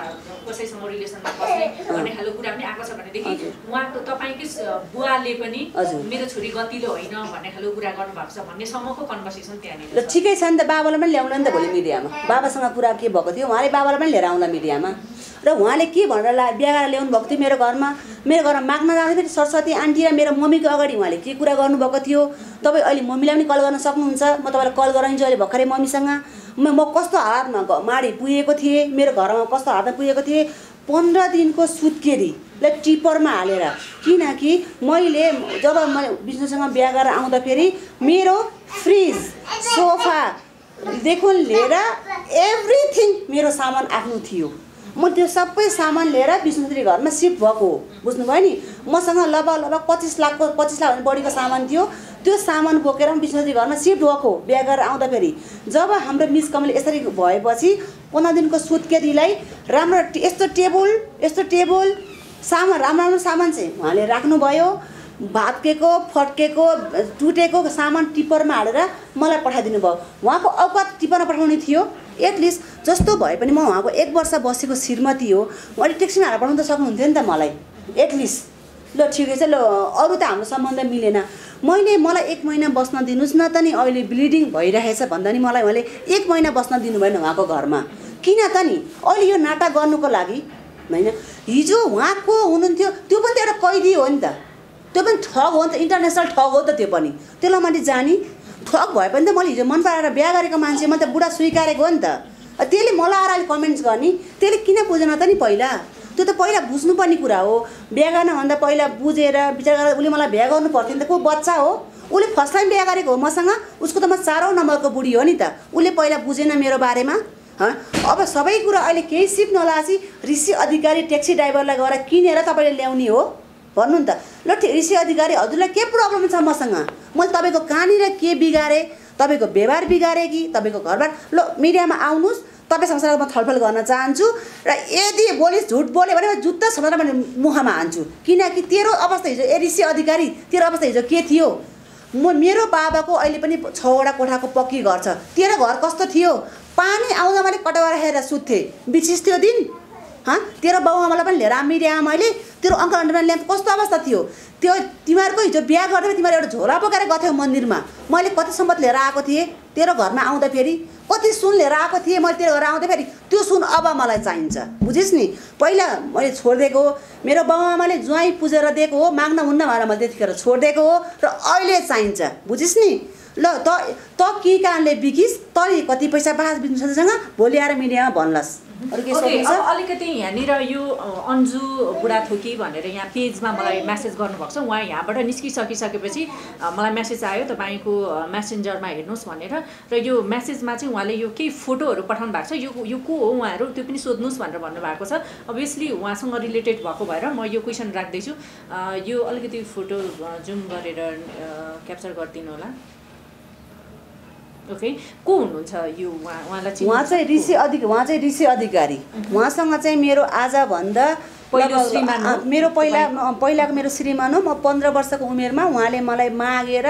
कसैसँग रिलेसनमा बस्ने भन्ने खालको कुरा पनि आएको छ भनेदेखि। उहाँको तपाईँकै बुवाले पनि। मेरो छोरी गतिलो होइन भन्ने खालको कुरा गर्नुभएको छ भन्नेसम्मको कन्भर्सेसन त्यहाँनिर ल। ठिकै छ नि त बाबालाई पनि ल्याउनु नि त भोलि मिडियामा बाबासँग कुरा के भएको थियो उहाँले बाबालाई पनि लिएर आउँला मिडियामा र उहाँले के भनेर ला बिहा ल्याउनु भएको थियो मेरो घरमा? मेरो घरमा माग्न जाँदाखेरि सरस्वती आन्टी र मेरो मम्मीको अगाडि उहाँले के कुरा गर्नुभएको थियो? तपाईँ अहिले मम्मीलाई पनि कल गर्न सक्नुहुन्छ? म तपाईँलाई कल गराइन्छु अहिले भर्खरै मम्मीसँग। म म कस्तो हालतमा ग- माडी पुगेको थिएँ? मेरो घरमा कस्तो हालतमा पुगेको थिएँ? पन्ध्र दिनको सुत्केरीलाई टिपरमा हालेर। किनकि मैले जब मैले विष्णुसँग बिहा गरेर आउँदाखेरि मेरो फ्रिज सोफादेखि लिएर एभ्रिथिङ मेरो सामान आफ्नो थियो। म त्यो सबै सामान लिएर विष्णुश्री घरमा सिफ्ट भएको हो। बुझ्नुभयो नि? मसँग लगभग लगभग पच्चिस लाखको पच्चिस लाख बढीको सामान थियो। त्यो सामान बोकेर म विष्णुश्री घरमा सिफ्ट भएको बिहा गरेर आउँदाखेरि। जब हाम्रो मिस कमल यसरी भएपछि पन्ध्र दिनको सुत्केरीलाई राम्रो यस्तो टेबल यस्तो टेबल सामान राम्रो राम्रो सामान चाहिँ उहाँले राख्नुभयो। भात्केको फर्केको टुटेको सामान टिप्परमा हालेर मलाई पठाइदिनु भयो उहाँको औकात टिप्परमा पठाउने थियो। एटलिस्ट जस्तो भए पनि म उहाँको एक वर्ष बसेको श्रीमती हो। उहाँले टेक्सीमा हालेर पठाउनु त सक्नुहुन्थ्यो नि त मलाई। एटलिस्ट। ल ठिकै छ। ल अरू त हाम्रो सम्बन्ध मिलेन। मैले मलाई एक महिना बस्न दिनुहोस् न त नि अहिले ब्लिडिङ भइरहेछ भन्दा नि मलाई उहाँले एक महिना बस्न दिनु भएन उहाँको घरमा। किन त नि? अहिले यो नाटक गर्नुको लागि होइन? हिजो उहाँको हुनुहुन्थ्यो? त्यो पनि त एउटा कैदी हो नि त। त्यो पनि ठग हो नि त इन्टरनेसनल ठग हो त त्यो पनि। त्यसलाई मैले जानी ठग भए पनि त मैले हिजो मन पराएर बिहा गरेको मान्छे मैले त बुढा स्वीकारेको हो नि त। त्यसले मलाई आएर अहिले कमेन्ट्स गर्ने। त्यसले किन बुझेन त नि पहिला? त्यो त पहिला बुझ्नुपर्ने कुरा हो। बिहा गर्नभन्दा पहिला बुझेर विचार गरेर उसले मलाई बिहा गर्नु पर्थ्यो नि त। को बच्चा हो। उसले फर्स्ट टाइम बिहा गरेको हो मसँग। उसको त म चारौँ नम्बरको बुढी हो नि त। उसले पहिला बुझेन मेरो बारेमा। अब सबै कुरा अहिले केही सिप नलासी ऋषि अधिकारी ट्याक्सी ड्राइभरलाई गएर किनेर तपाईँले ल्याउने हो। भन्नु नि त ल ऋषि अधिकारी हजुरलाई के प्रब्लम छ मसँग? मैले तपाईँको कहाँनिर के बिगारेँ? तपाईँको व्यवहार बिगारेँ कि तपाईँको घरबार? ल मिडियामा आउनुहोस्। तपाईँसँग सर म छलफल गर्न चाहन्छु र यदि बोलिस झुट बोल्यो भने म जुत्ता छमेर मैले मुखमा हान्छु। किनकि तेरो अवस्था हिजो ए ऋषि अधिकारी तेरो अवस्था हिजो के थियो? म मेरो बाबाको अहिले पनि छवटा कोठाको पक्की घर छ। तेरो घर कस्तो थियो? पानी आउँदा मैले कटवा राखेर सुत्थेँ। बिचिस त्यो दिन हँ? तेरो बाउ आमालाई पनि लिएर मिडियामा मैले। तेरो अङ्कल आन्टीमा ल्याम्प कस्तो अवस्था थियो? त्यो तिमीहरूको हिजो बिहा गर्दा तिमीहरू एउटा झोला बोकेर गथ्यौ मन्दिरमा। मैले कति सम्पत लिएर आएको थिएँ तेरो घरमा आउँदाखेरि कति सुन लिएर आएको थिएँ मैले तेरो घर आउँदाखेरि त्यो सुन अब मलाई चाहिन्छ। बुझिस् नि? पहिला मैले छोडिदिएको हो। मेरो आमाले ज्वाइँ पुजेर दिएको हो। माग्न हुन्न भनेर मैले त्यतिखेर छोडिदिएको हो। र अहिले चाहिन्छ। बुझिस् नि? ल त त के कारणले बिकिस् तैँले कति पैसा बास बिन्सँग भोलि आएर मिडियामा भन्लास्। अब अलिकति यहाँनिर यो अन्जु बुढाथोकी भनेर यहाँ पेजमा मलाई म्यासेज गर्नुभएको छ। उहाँ यहाँबाट निस्किसकिसकेपछि मलाई म्यासेज आयो तपाईँको अ, मेसेन्जरमा हेर्नुहोस् भनेर। र यो म्यासेजमा चाहिँ उहाँले यो केही फोटोहरू पठाउनु भएको छ। यो यो को हो उहाँहरू? त्यो पनि सोध्नुहोस् भनेर भन्नुभएको छ। अभियसली उहाँसँग रिलेटेड भएको भएर म यो क्वेसन राख्दैछु। यो अलिकति फोटो जुम गरेर क्याप्चर गरिदिनु होला। ओके को हुनुहुन्छ यो उहाँ उहाँलाई? उहाँ चाहिँ ऋषि अधिक उहाँ चाहिँ ऋषि अधिकारी उहाँसँग चाहिँ मेरो आजभन्दा पहिलो श्रीमान मेरो पहिला पहिलाको मेरो श्रीमान हो। म पन्ध्र वर्षको उमेरमा उहाँले मलाई मागेर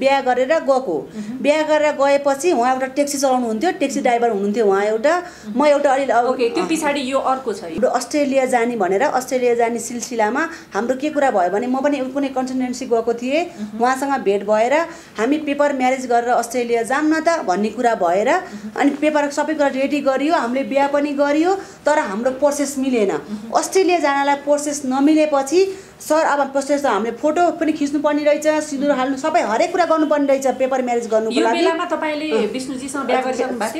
बिहा गरेर गएको। बिहा गरेर गएपछि उहाँ एउटा ट्याक्सी चलाउनुहुन्थ्यो। ट्याक्सी ड्राइभर हुनुहुन्थ्यो उहाँ एउटा। म एउटा अलि ओके त्यो पछाडि यो अर्को छ अस्ट्रेलिया जाने भनेर अस्ट्रेलिया जाने सिलसिलामा हाम्रो के कुरा भयो भने म पनि कुनै कन्सल्टेन्सी गएको थिएँ। उहाँसँग भेट भएर हामी पेपर म्यारेज गरेर अस्ट्रेलिया जाऊँ न त भन्ने कुरा भएर अनि पेपर सबै कुरा रेडी गरियो। हामीले बिहा पनि गरियो तर हाम्रो प्रोसेस मिलेन। अस्ट्रेलिया जानलाई प्रोसेस नमिलेपछि सर अब प्रोसेस त हामीले फोटो पनि खिच्नु पर्ने रहेछ सिन्दुर हाल्नु सबै हरेक कुरा गर्नुपर्ने रहेछ पेपर म्यारेज गर्नुको लागि।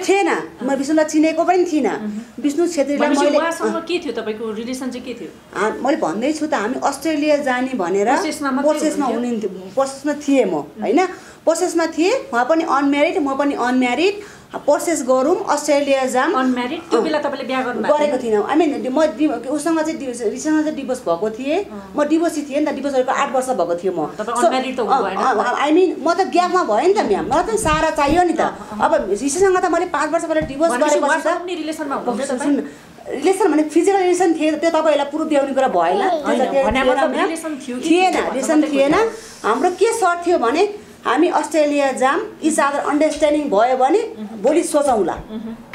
थिएन। म विष्णुलाई चिनेको पनि थिइनँ। विष्णु छेत्रीलाई मैले उहाँसँग के थियो तपाईँको रिलेसन चाहिँ के थियो? आ, मैले भन्दैछु त हामी अस्ट्रेलिया जाने भनेर प्रोसेसमा? हुनुहुन्थ्यो? प्रोसेसमा थिएँ म होइन? प्रोसेसमा थिएँ उहाँ पनि अनम्यारिड म पनि अनम्यारिड प्रोसेस गरौँ अस्ट्रेलिया जाऊँ अनम्यारिड त्यो बेला तपाईँले बिहा गर्नु गरेको थिइनँ। आई मिन म उसँग चाहिँ रिसँग चाहिँ डिभोर्स भएको थिएँ। म डिभोर्सी थिएँ नि त डिभोर्स गरेको आठ वर्ष भएको थियो म। तपाईँ unmarried त हुनु भएन? आई मिन म त ग्यापमा भएँ नि त म्याम। मलाई त सारा चाहियो नि त। अब ऋषिसँग त मैले पाँच वर्ष पहिला डिभोर्स तपाईँ? रिलेसन भने फिजिकल रिलेसन थिएन त्यो तपाईँहरूलाई प्रुफ देउने कुरा भएन। थिएन रिलेसन थिएन हाम्रो के सर्ट थियो भने हामी अस्ट्रेलिया जाम इच अदर अन्डरस्ट्यान्डिङ भयो भने भोलि सोचौँला।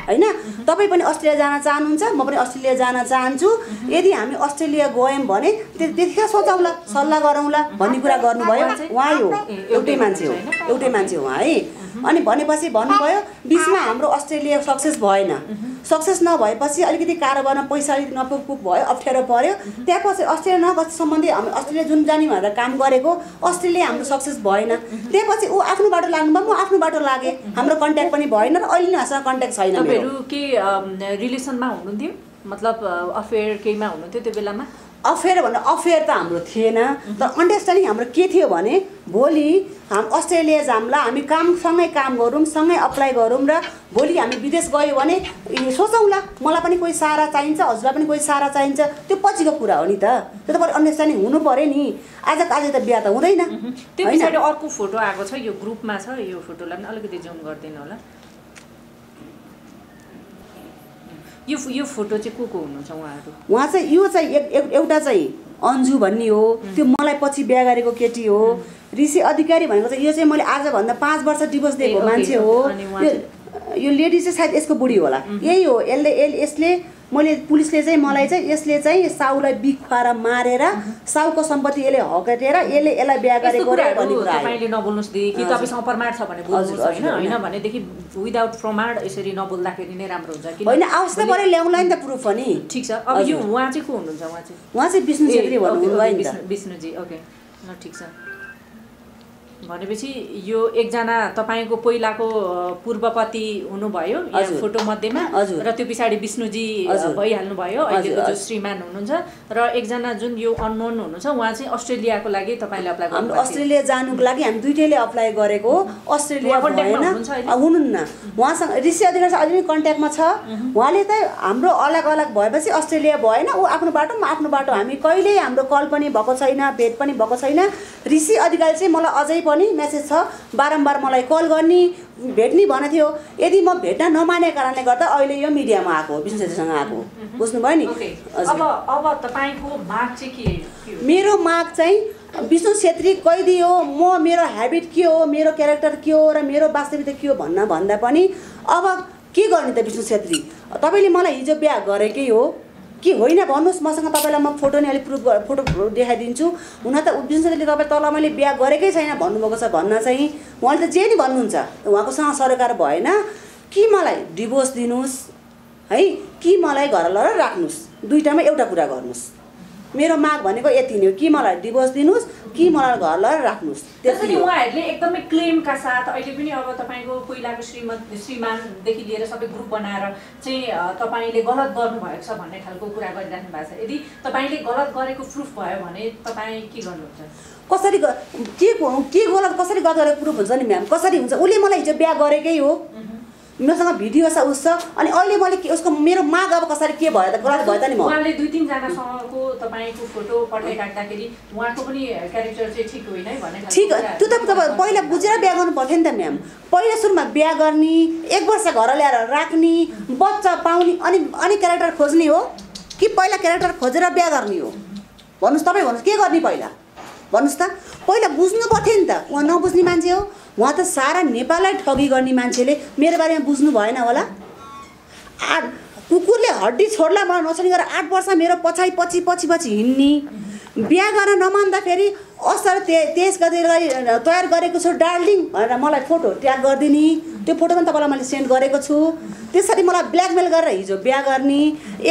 होइन? तपाईँ पनि अस्ट्रेलिया जान चाहनुहुन्छ म पनि अस्ट्रेलिया जान चाहन्छु। यदि हामी अस्ट्रेलिया गयौँ भने त्य- त्यतिखेर सोचौँला सल्लाह गरौँला भन्ने कुरा गर्नुभयो उहाँ हो एउटै मान्छे हो? एउटै मान्छे हो उहाँ है? अनि भनेपछि भन्नुभयो बिचमा हाम्रो अस्ट्रेलिया सक्सेस भएन। सक्सेस नभएपछि अलिकति कारोबारमा पैसा अलिक नपुगपुग भयो अप्ठ्यारो पऱ्यो त्यहाँपछि अस्ट्रेलिया नगत सम्बन्धी हामी अस्ट्रेलिया जुन जाने भनेर काम गरेको अस्ट्रेलिया हाम्रो सक्सेस भएन। त्यहाँपछि ऊ आफ्नो बाटो लाग्नुभयो म आफ्नो बाटो लागेँ। हाम्रो कन्ट्याक्ट पनि भएन र अहिले नै हामीसँग कन्ट्याक्ट छैन। तपाईँहरू के रिलेसनमा हुनुहुन्थ्यो? मतलब अफेयर केहीमा हुनुहुन्थ्यो त्यो बेलामा? अफेयर भन्दा अफेयर त हाम्रो थिएन। तर अन्डरस्ट्यान्डिङ हाम्रो के थियो भने भोलि हाम अस्ट्रेलिया जाम्ला हामी काम सँगै काम गरौँ सँगै अप्लाई गरौँ र भोलि हामी विदेश गयो भने सोचौँला मलाई पनि कोही सारा चाहिन्छ हजुरलाई पनि कोही सारा चाहिन्छ। त्यो पछिको कुरा हो नि त। त्यो त अन्डरस्ट्यान्डिङ हुनु पऱ्यो नि। आजको आज त बिहा त हुँदैन। त्यो? पछाडि अर्को फोटो आएको छ यो ग्रुपमा छ यो फोटोलाई पनि अलिकति जुम गरिदिनु होला। यो यो फोटो चाहिँ को को हुनुहुन्छ उहाँहरू? उहाँ चाहिँ यो चाहिँ एउटा चाहिँ अन्जु भन्ने हो। त्यो मलाई पछि बिहा गरेको केटी हो। ऋषि अधिकारी भनेको चाहिँ यो चाहिँ मैले आजभन्दा पाँच वर्ष डिभोर्स दिएको मान्छे हो। यो यो लेडी चाहिँ सायद यसको बुढी होला। यही हो। यसले यसले मैले पुलिसले चाहिँ मलाई चाहिँ यसले चाहिँ साउलाई बिख खुवाएर मारेर साउको सम्पत्ति यसले हकेटेर यसले यसलाई बिहा गरेको तपाईँले नबोल्नुहोस् दिदी कि। तपाईँसँग प्रमाण छ भने बोल्नुहोस् होइन? होइन। भनेदेखि विदाउट प्रमाण यसरी नबोल्दाखेरि नै राम्रो हुन्छ किन होइन आवश्यकता भोलि- पऱ्यो ल्याउला नि त प्रुफ पनि ठिक छ। अब यो। उहाँ चाहिँ को हुनुहुन्छ उहाँ चाहिँ? उहाँ चाहिँ विष्णु छेत्री भन्नुभयो नि विष्णुजी ओके। ल ठिक छ। भनेपछि यो एकजना तपाईँको पहिलाको पूर्वपति हुनुभयो। फोटो मध्येमा। र त्यो पछाडि विष्णुजी। भइहाल्नु भयो अहिलेको जो। श्रीमान हुनुहुन्छ र एकजना जुन यो अननोन हुनुहुन्छ उहाँ चाहिँ अस्ट्रेलियाको लागि तपाईँले अप्लाई थियो। अस्ट्रेलिया जानुको लागि हामी दुइटैले अप्लाई गरेको अस्ट्रेलिया हुनुहुन्न। उहाँसँग ऋषि अधिकारी पनि कन्ट्याक्टमा छ। उहाँले त हाम्रो अलग अलग भएपछि अस्ट्रेलिया भएन। ऊ आफ्नो बाटो म आफ्नो बाटो। हामी कहिल्यै हाम्रो कल पनि भएको छैन भेट पनि भएको छैन। ऋषि अधिकारी चाहिँ मलाई अझै पनि मेसेज छ बारम्बार मलाई कल गर्ने भेट्ने भनेको थियो। यदि म भेट्न नमाने कारणले गर्दा अहिले यो मिडियामा आएको विष्णु छेत्रीसँग आएको। बुझ्नुभयो नि? ओके। हजुर। अब अब तपाईँको माग चाहिँ के के हो? मेरो माग चाहिँ विष्णु छेत्री कैदी हो म मेरो ह्याबिट के हो मेरो क्यारेक्टर के हो र मेरो वास्तविकता के हो भन्न भन्दा पनि अब के गर्ने त विष्णु छेत्री? तपाईँले मलाई हिजो बिहा गरेकै हो। कि होइन भन्नुहोस् मसँग तपाईँलाई म फोटो नि अलिक प्रुफ फोटो देखाइदिन्छु। हुन त छेत्रीले तपाईँ तल मैले बिहा गरेकै छैन भन्नुभएको छ भन्न चाहिँ। उहाँले त जे नि भन्नुहुन्छ उहाँकोसँग सरोकार भएन। कि मलाई डिभोर्स दिनुहोस् है? कि मलाई घर लगेर राख्नुहोस्? दुइटामा एउटा कुरा गर्नुहोस्। मेरो माग भनेको यति नै हो। कि मलाई डिभोर्स दिनुहोस् कि मलाई घर लगेर राख्नुहोस्। त्यसरी उहाँहरूले एकदमै क्लेमका साथ अहिले पनि अब तपाईँको पहिलाको श्रीमत श्रीमानदेखि लिएर सबै ग्रुप बनाएर चाहिँ तपाईँले गलत गर्नुभएको छ भन्ने खालको कुरा गरिराख्नु भएको छ। यदि तपाईँले गलत गरेको प्रुफ भयो भने तपाईँ के गर्नुहुन्छ? कसरी को- के गलत कसरी गलत गरेको प्रुफ हुन्छ नि म्याम कसरी हुन्छ? उसले मलाई हिजो बिहा गरेकै हो। मसँग भिडियो छ उस छ। अनि अहिले मैले के उसको मेरो माग अब कसरी के भयो त गलत भयो त नि म। उहाँले दुई तिनजनासँगको तपाईँको फोटो पठाइराख्दाखेरि उहाँको पनि क्यारेक्टर चाहिँ ठिक होइन है ठिक। त्यो त तपाईँ पहिला बुझेर बिहा गर्नु पर्थ्यो नि त म्याम पहिला सुरुमा बिहा गर्ने एक वर्ष घर ल्याएर राख्ने बच्चा पाउने अनि अनि क्यारेक्टर खोज्ने हो कि पहिला क्यारेक्टर खोजेर बिहा गर्ने हो? भन्नुहोस् तपाईँ भन्नुहोस् के गर्ने पहिला? भन्नुहोस् त। पहिला बुझ्नु पर्थ्यो नि त। उहाँ नबुझ्ने मान्छे हो। उहाँ त सारा नेपाललाई ठगी गर्ने मान्छेले मेरो बारेमा बुझ्नु भएन होला। आठ कुकुरले हड्डी छोड्ला मलाई नछोडी गरेर आठ वर्ष मेरो पछाडि पछि पछि पछि हिँड्ने। बिहा गर्न नमान्दाखेरि असर ते गरी गरी तयार गरेको छु डार्लिङ भनेर मलाई फोटो ट्याग गरिदिने। त्यो फोटो पनि तपाईँलाई मैले सेन्ड गरेको छु। त्यसरी मलाई ब्ल्याकमेल गरेर हिजो बिहा गर्ने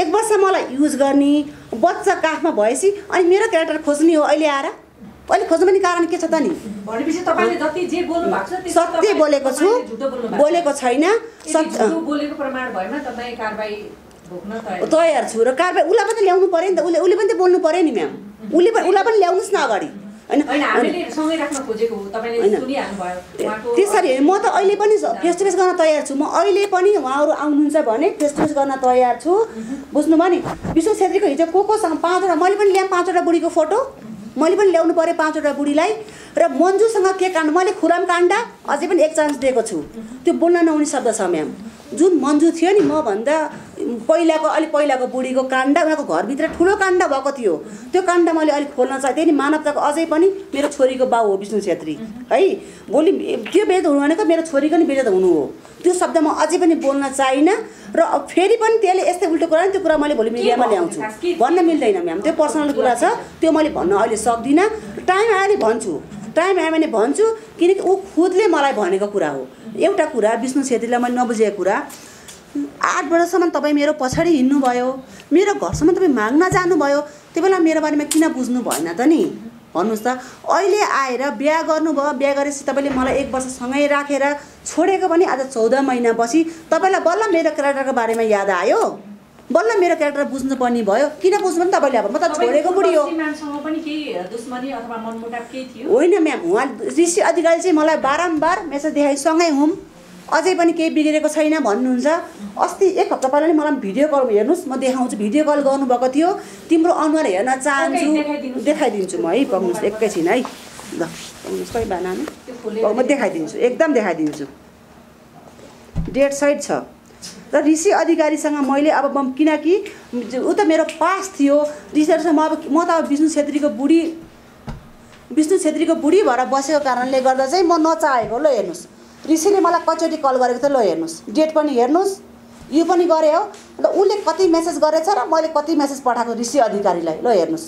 एक वर्ष मलाई युज गर्ने बच्चा काखमा भएपछि अनि मेरो क्यारेक्टर खोज्ने हो अहिले आएर। अहिले खोज्नु पनि कारण के छ त नि? सत्य बोलेको छु। बोलेको छैन। तयार छु र कारबाही उसलाई पनि ल्याउनु पऱ्यो नि त। उसले उसले पनि त बोल्नु पऱ्यो नि म्याम। उसले पनि उसलाई पनि ल्याउनुहोस् न अगाडि। होइन? त्यसरी म त अहिले पनि फेस टु फेस गर्न तयार छु। म अहिले पनि उहाँहरू आउनुहुन्छ भने फेस टु फेस गर्न तयार छु। बुझ्नुभयो नि? विश्व छेत्रीको हिजो को कोसँग पाँचवटा मैले पनि ल्याएँ पाँचवटा बुढीको फोटो। मैले पनि ल्याउनु पऱ्यो पाँचवटा बुढीलाई। र मन्जुसँग के काण्ड? मैले खुराम काण्ड अझै पनि एक चान्स दिएको छु। त्यो बोल्न नहुने शब्द छ म्याम जुन मन्जु थियो नि मभन्दा पहिलाको अलिक पहिलाको बुढीको काण्ड उहाँको घरभित्र ठुलो काण्ड भएको थियो। त्यो काण्ड मैले अलिक खोल्न चाहेँ। त्यही नि मानवताको अझै पनि मेरो छोरीको बाउ हो विष्णु छेत्री। है? भोलि त्यो बेजत हुनु भनेको मेरो छोरीको नि बेजत हुनु हो। त्यो शब्द म अझै पनि बोल्न चाहिनँ र फेरि पनि त्यसले यस्तै उल्टो कुरा नि त्यो कुरा मैले भोलि मिडियामा ल्याउँछु। भन्न मिल्दैन म्याम। त्यो पर्सनल कुरा छ। त्यो मैले भन्न अहिले सक्दिनँ। टाइम आयो भने भन्छु। टाइम आयो भने भन्छु। किनकि ऊ खुदले मलाई भनेको कुरा हो। एउटा कुरा विष्णु छेत्रीलाई मैले नबुझेको कुरा। आठ वर्षसम्म तपाईँ मेरो पछाडि हिँड्नुभयो। मेरो घरसम्म तपाईँ माग्न जानुभयो। त्यो बेला मेरो बारेमा किन बुझ्नु भएन त नि? भन्नुहोस् त। अहिले आएर बिहा गर्नुभयो। बिहा गरेपछि तपाईँले मलाई एक वर्षसँगै राखेर छोडेको पनि आज चौध महिनापछि तपाईँलाई बल्ल मेरो क्यारेक्टरको बारेमा याद आयो? बल्ल मेरो क्यारेक्टर बुझ्नुपर्ने भयो। किन बुझ्नु पनि तपाईँले? अब म त छोडेको बुढी हो। होइन म्याम उहाँ ऋषि अधिकारी चाहिँ मलाई बारम्बार मेसेज देखाइ सँगै हौँ अझै पनि केही बिग्रेको छैन भन्नुहुन्छ। अस्ति एक हप्ता पहिला नि मलाई भिडियो कल हेर्नुहोस् म देखाउँछु। भिडियो कल गर्नुभएको थियो। तिम्रो अनुहार हेर्न चाहन्छु। देखाइदिन्छु म है पाउनुहोस् एकैछिन है। ल पाउनुहोस् खै खोलेर म देखाइदिन्छु एकदम देखाइदिन्छु। डेट साइड छ। र ऋषि अधिकारीसँग मैले अब किनकि ऊ त मेरो पास थियो। ऋषिहरूसँग म अब म त अब विष्णु छेत्रीको बुढी विष्णु छेत्रीको बुढी भएर बसेको कारणले गर्दा चाहिँ म नचाहेको ल हेर्नुहोस्। ऋषिले मलाई कचोटि कल गरेको थियो ल हेर्नुहोस्। डेट पनि हेर्नुहोस्। यो पनि गरे हो। अन्त उसले कति मेसेज गरेछ र मैले कति मेसेज पठाएको ऋषि अधिकारीलाई? ल हेर्नुहोस्।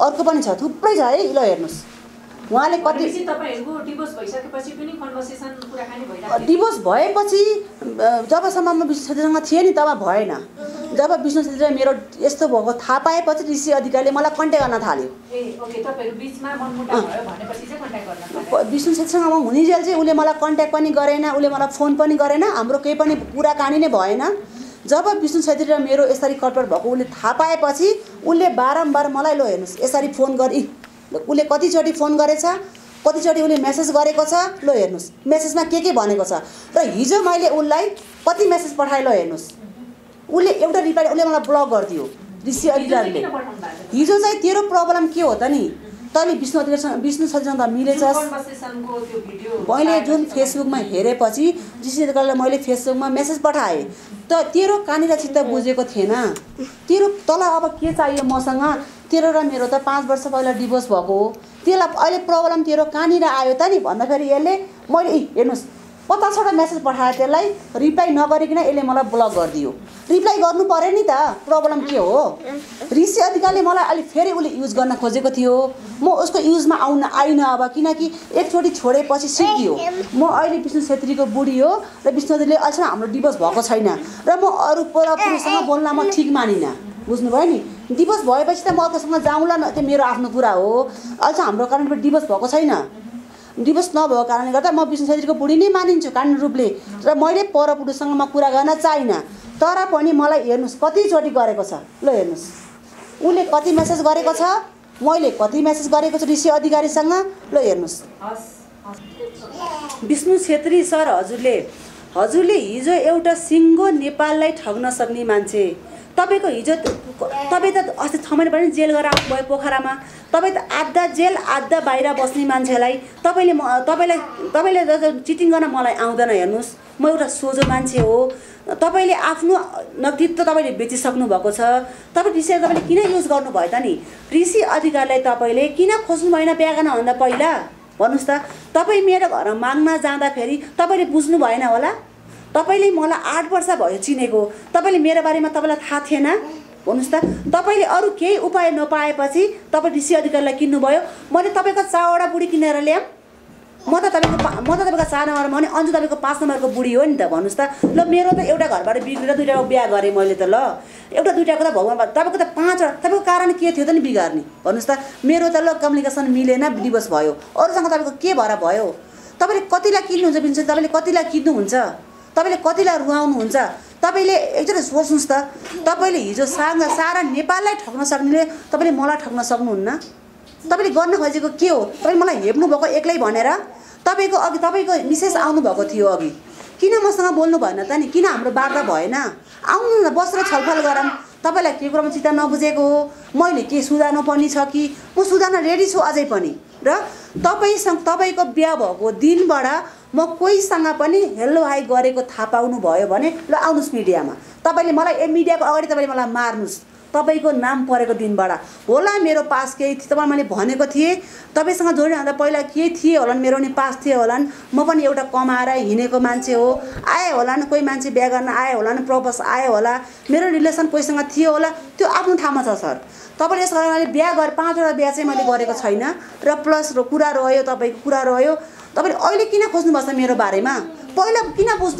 अर्को पनि छ थुप्रै छ है। ल हेर्नुहोस्। उहाँले कति डिभोर्स भएपछि जबसम्म म विष्णु छेत्रीसँग थिएँ नि तब भएन। जब विष्णु छेत्रीले मेरो यस्तो भएको थाहा पाएपछि ऋषि अधिकारीले मलाई कन्ट्याक्ट गर्न थाल्यो। विष्णु छेत्रीसँग म हुनेजेल चाहिँ उसले मलाई कन्ट्याक्ट पनि गरेन उसले मलाई फोन पनि गरेन हाम्रो केही पनि कुराकानी नै भएन। जब विष्णु छेत्री र मेरो यसरी कटपट भएको उसले थाहा पाएपछि उसले बारम्बार मलाई लो हेर्नुहोस् यसरी फोन गरी उसले कतिचोटि फोन गरेछ कतिचोटि उसले मेसेज गरेको छ लो हेर्नुहोस्। मेसेजमा के के भनेको छ? र हिजो मैले उसलाई कति मेसेज पठाएँ लो हेर्नुहोस्। उसले एउटा रिप्लाई उसले मलाई ब्लक गरिदियो ऋषि अधिकारीले? हिजो चाहिँ तेरो प्रब्लम के हो त नि? तैँले विष्णु अधिकारीसँग विष्णु छेत्रीसँग त भिडियो मैले जुन फेसबुकमा हेरेपछि ऋषिले मैले फेसबुकमा मेसेज पठाएँ। त तेरो कहाँनिर चित्त बुझेको थिएन। तेरो तँलाई अब के चाहियो मसँग? तेरो र मेरो त पाँच वर्ष पहिला डिभोर्स भएको हो। त्यसलाई अहिले प्रब्लम तेरो कहाँनिर आयो त नि। भन्दाखेरि यसले मैले ए हेर्नुहोस् पचासवटा मेसेज पठाएँ त्यसलाई रिप्लाई नगरिकन यसले मलाई ब्लक गरिदियो। रिप्लाई गर्नु पऱ्यो नि त प्रब्लम के हो? ऋषि अधिकारीले मलाई अलिक फेरि उसले युज गर्न खोजेको थियो। म उसको युजमा आउन आइनँ अब किनकि एकचोटि छोडेपछि सिकियो। म अहिले विष्णु छेत्रीको बुढी हो र विष्णु छेत्रीले अहिलेसम्म हाम्रो डिभोर्स भएको छैन। र म अरू पुरा पुरुषसँग बोल्न म ठिक मानिनँ। बुझ्नुभयो नि? डिभोर्स भएपछि त म अर्कोसँग जाउँला न त्यो मेरो आफ्नो कुरा हो। अहिलेसम्म हाम्रो कारणबाट डिभोर्स भएको छैन। डिभोर्स नभएको कारणले गर्दा म विष्णु छेत्रीको बुढी नै मानिन्छु कानुन रूपले। र मैले परपुरुषसँग म कुरा गर्न चाहिनँ तर पनि मलाई हेर्नुहोस् कतिचोटि गरेको छ। ल हेर्नुहोस्। उसले कति मेसेज गरेको छ? मैले कति मेसेज गरेको छु ऋषि अधिकारीसँग? ल हेर्नुहोस्। हस् हस्। विष्णु छेत्री सर हजुरले हजुरले हिजो एउटा सिङ्गो नेपाललाई ठग्न सक्ने मान्छे। तपाईँको हिजो तपाईँ त अस्ति छ महिना पनि जेल गएर आउनुभयो पोखरामा। तपाईँ त आधा जेल आधा बाहिर बस्ने मान्छेलाई तपाईँले म तपाईँलाई तपाईँले चिटिङ गर्न मलाई आउँदैन हेर्नुहोस्। म एउटा सोझो मान्छे हो। तपाईँले आफ्नो नक्तित्व तपाईँले बेचिसक्नु भएको छ। तपाईँ ऋषि तपाईँले किन युज गर्नुभयो त नि? ऋषि अधिकारलाई तपाईँले किन खोज्नु भएन बिहा गर्नभन्दा पहिला? भन्नुहोस् त तपाईँ मेरो घरमा माग्न जाँदाखेरि तपाईँले बुझ्नु भएन होला? तपाईँले मलाई आठ वर्ष भयो चिनेको तपाईँले मेरो बारेमा तपाईँलाई थाहा थिएन? भन्नुहोस् त तपाईँले अरू केही उपाय नपाएपछि तपाईँ ऋषि अधिकारीलाई किन्नुभयो? मैले तपाईँको चारवटा बुढी किनेर ल्याऊँ? म त तपाईँको म त तपाईँको चार नम्बरमा भने अन्जु तपाईँको पाँच नम्बरको बुढी हो नि त भन्नुहोस् त। ल मेरो त एउटा घरबाट बिग्रेर दुइटाको बिहा गरेँ मैले त ल। एउटा दुइटाको त भगवान् तपाईँको त पाँचवटा तपाईँको कारण के थियो त नि बिगार्ने भन्नुहोस् त। मेरो त ल कम्युनिकेसन मिलेन डिभोर्स भयो। अरूसँग तपाईँको के भएर भयो? तपाईँले कतिलाई किन्नुहुन्छ बिन्छ तपाईँले कतिलाई किन्नुहुन्छ? तपाईँले कतिलाई रुवाउनुहुन्छ? तपाईँले एकचोटि सोच्नुहोस् त तपाईँले हिजो सारा सारा नेपाललाई ठग्न सक्नेले तपाईँले मलाई ठग्न सक्नुहुन्न? तपाईँले गर्न खोजेको के हो? तपाईँ मलाई हेप्नु भएको एक्लै भनेर तपाईँको अघि तपाईँको मिसेस आउनुभएको थियो अघि। किन मसँग बोल्नु भएन त नि? किन हाम्रो वार्ता भएन? आउनु न बसेर छलफल गरौँ। तपाईँलाई के कुरामा चित्त नबुझेको हो? मैले के सुधार्नु पर्ने छ कि? म सुधार्न रेडी छु अझै पनि। र तपाईँसँग तपाईँको बिहा भएको दिनबाट म कोहीसँग पनि हेलो हाई गरेको थाहा पाउनु भयो भने ल आउनुहोस् मिडियामा। तपाईँले मलाई ए मिडियाको अगाडि तपाईँले मलाई मार्नुहोस्। तपाईँको नाम परेको दिनबाट। होला मेरो पास केही थियो। तपाईँ मैले भनेको थिएँ। तपाईँसँग जोडिरहँदा पहिला के थिए होलान्? मेरो नि पास थिए होलान्। म पनि एउटा कमाएर हिँडेको मान्छे हो। आए होलान् कोही मान्छे बिहा गर्न आए होलान् प्रपोज आयो होला। मेरो रिलेसन कोहीसँग थियो होला? त्यो आफ्नो ठाउँमा छ सर। तपाईँले यसो मैले बिहा गरेँ। पाँचवटा बिहा चाहिँ मैले गरेको छैन। र प्लस कुरा रह्यो तपाईँको कुरा रह्यो। तपाईँले अहिले किन खोज्नुभएको छ मेरो बारेमा? पहिला किन बुझ्नु